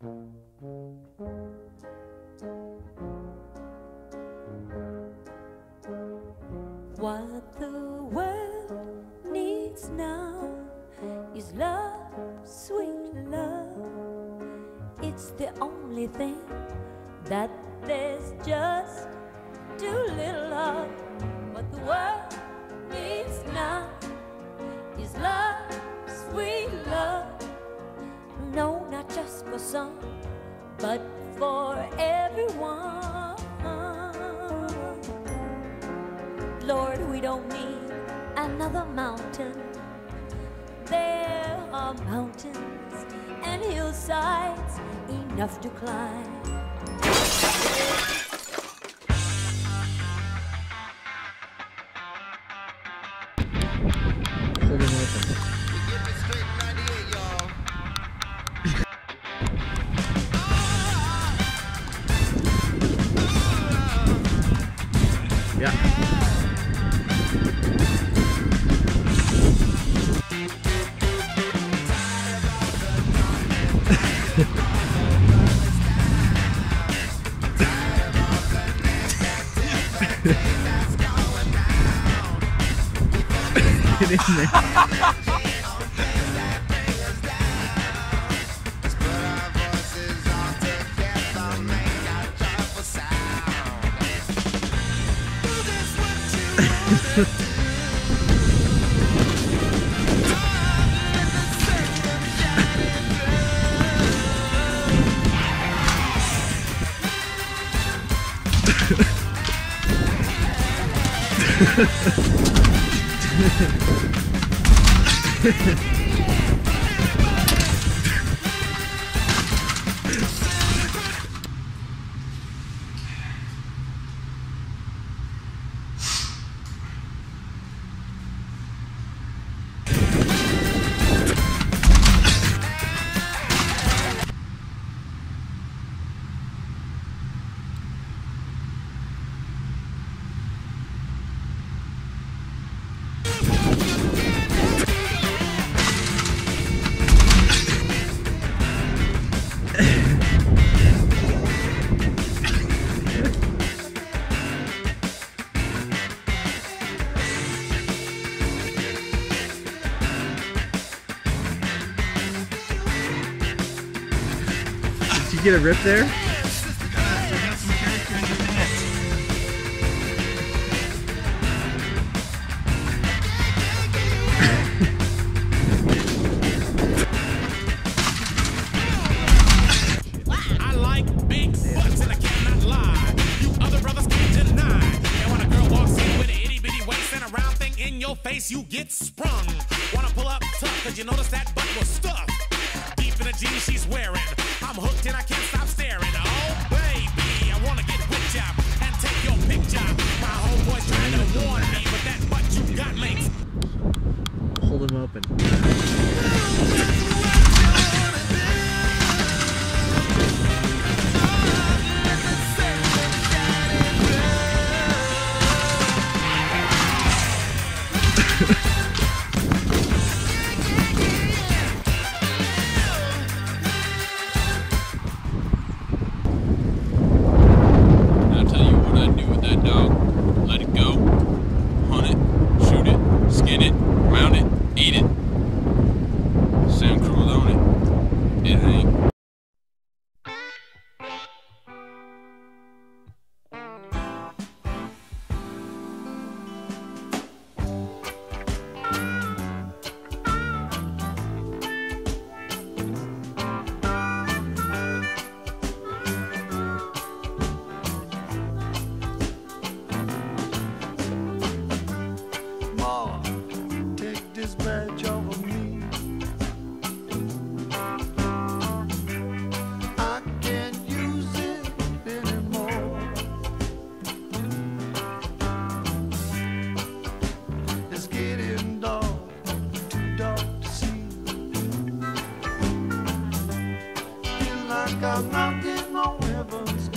What the world needs now is love, sweet love. It's the only thing that there's just too little of. What the world Lord, we don't need another mountain. There are mountains and hillsides enough to climb. Hold them Get in there. Ha ha ha. Thing in your face, you get sprung. Wanna pull up tough, cause you notice that butt was stuffed. In the jeans she's wearing. I'm hooked and I can't stop staring. Oh, baby, I wanna get and take your picture. My trying to warn me, but that butt you got Hold them open. like I'm knocking on heaven's